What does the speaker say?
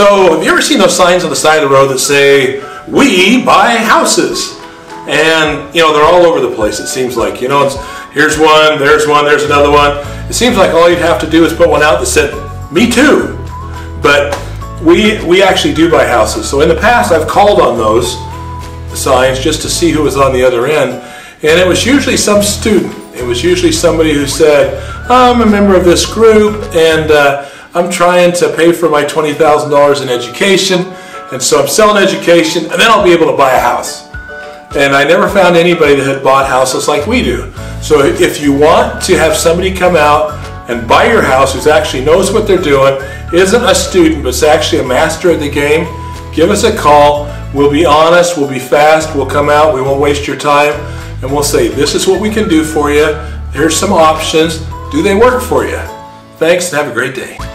So, have you ever seen those signs on the side of the road that say, We buy houses? And, you know, they're all over the place, it seems like. You know, it's, here's one, there's one, there's another one. It seems like all you'd have to do is put one out that said, Me too. But we, we actually do buy houses. So, in the past, I've called on those signs just to see who was on the other end. And it was usually some student. It was usually somebody who said, I'm a member of this group and uh, I'm trying to pay for my $20,000 in education. And so I'm selling education and then I'll be able to buy a house. And I never found anybody that had bought houses like we do. So if you want to have somebody come out and buy your house who actually knows what they're doing, isn't a student, but is actually a master of the game, give us a call. We'll be honest, we'll be fast, we'll come out, we won't waste your time, and we'll say, this is what we can do for you. Here's some options. Do they work for you? Thanks and have a great day.